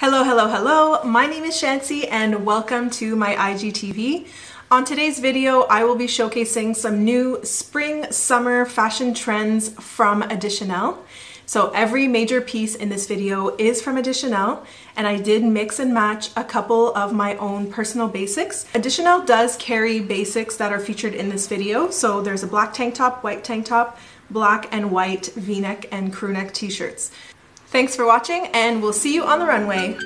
Hello, hello, hello. My name is Shancy and welcome to my IGTV. On today's video, I will be showcasing some new spring summer fashion trends from Additionelle. So every major piece in this video is from Additionelle and I did mix and match a couple of my own personal basics. Additionelle does carry basics that are featured in this video. So there's a black tank top, white tank top, black and white v-neck and crew neck t-shirts. Thanks for watching and we'll see you on the runway.